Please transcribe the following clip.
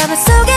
잡았어